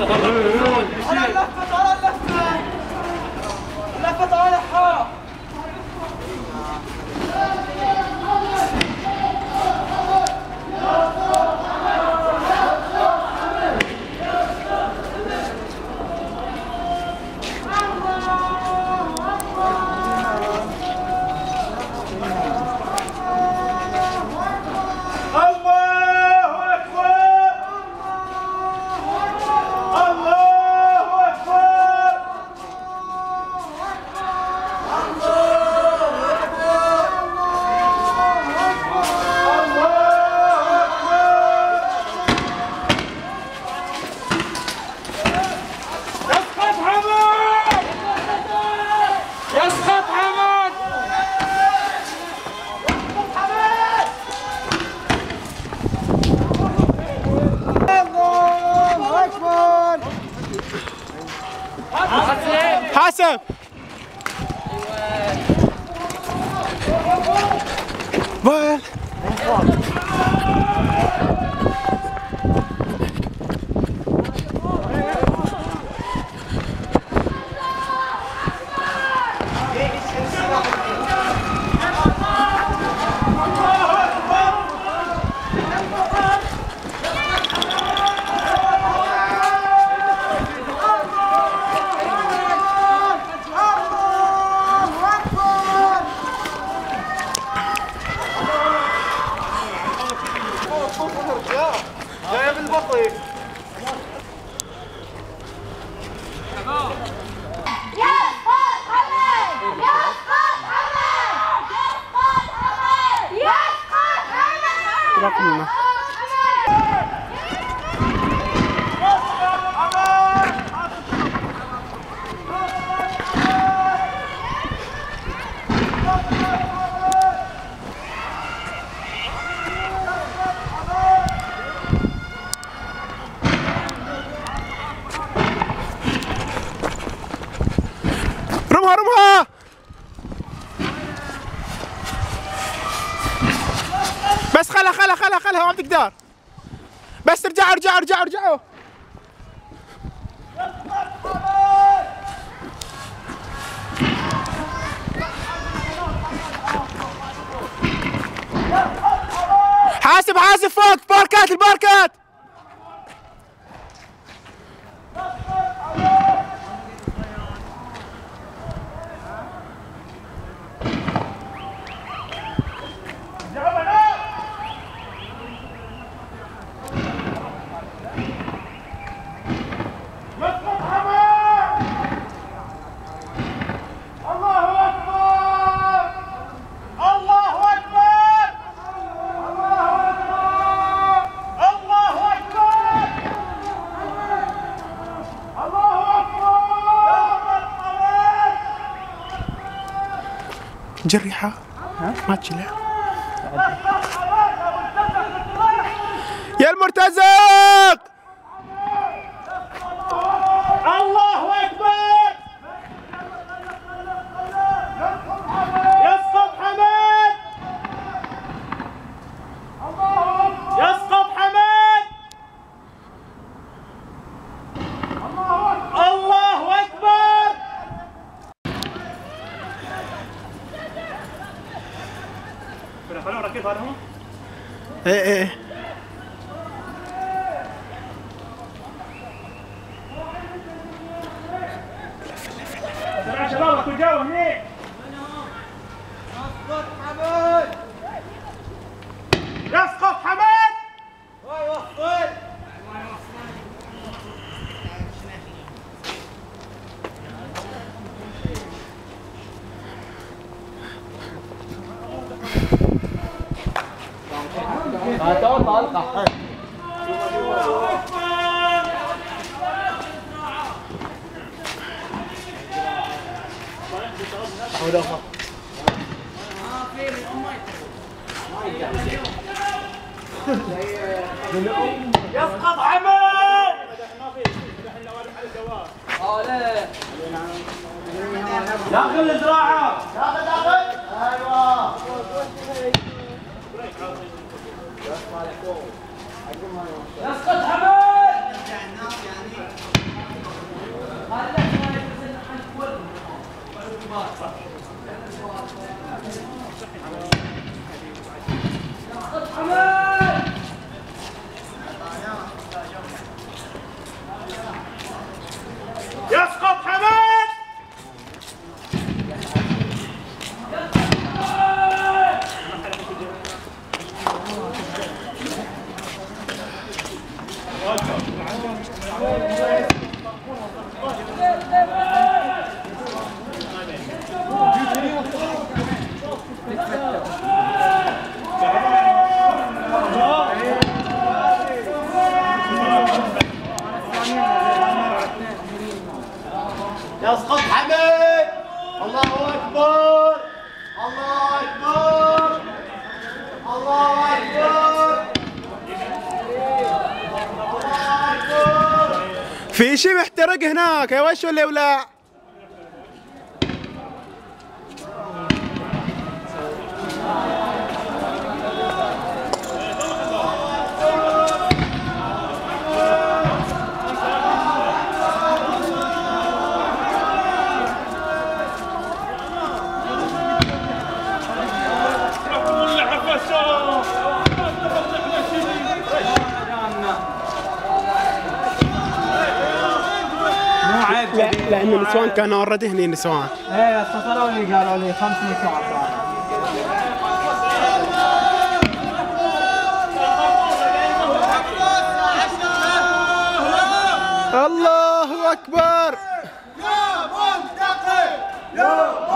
어, 어, 어, Well, حمد رقمنا. ارجعوا ارجعوا ارجعوا ارجعوا. حاسب حاسب فوق باركات الباركات يسقط حمد الله أكبر الله أكبر الله أكبر الله أكبر الله أكبر جريحة. ما تشيلها يا المرتزق الله أكبر يسقط حمد يسقط حمد الله أكبر خلونا نركز هذا هو إيه إيه. يا شباب اكو جو هني يسقط حمد يسقط حمد ويوصل يسقط حمد داخل الزراعة. داخل داخل. أيوه. اسقط حمد في شيء محترق هناك يا وش ولا ولا؟ لأن النسوان كانوا أوريدي هني نسوان إيه اتصلوا لي قالوا لي 500 ساعة. الله أكبر. يا منتقم. يا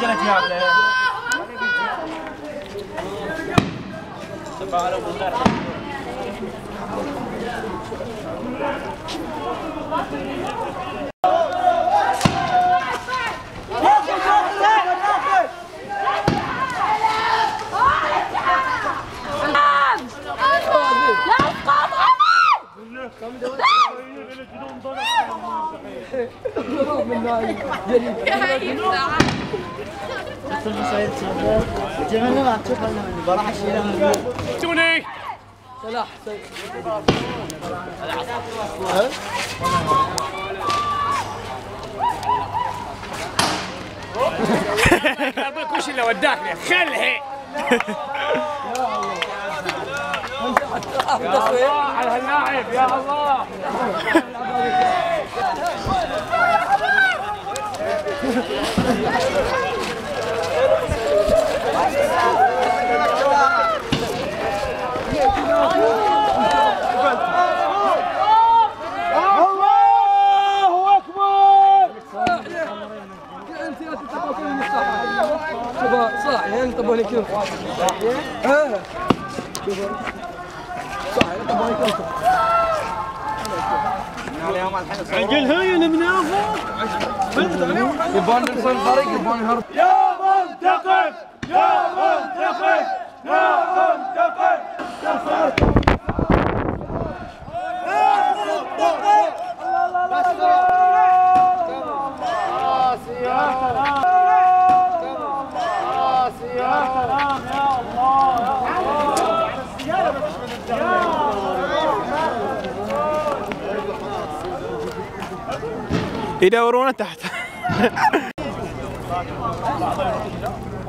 جنت يا من نايم إيه ما جلت يا عبد يسقط حمد توني. أبوك وش اللي وداك لي الله على هاللاعب يا الله. صح يعني طبوني كيف آه صح طبوني كيف يبون نرسل الفريق يبون يهرب يا منتقم! يدورونه تحت.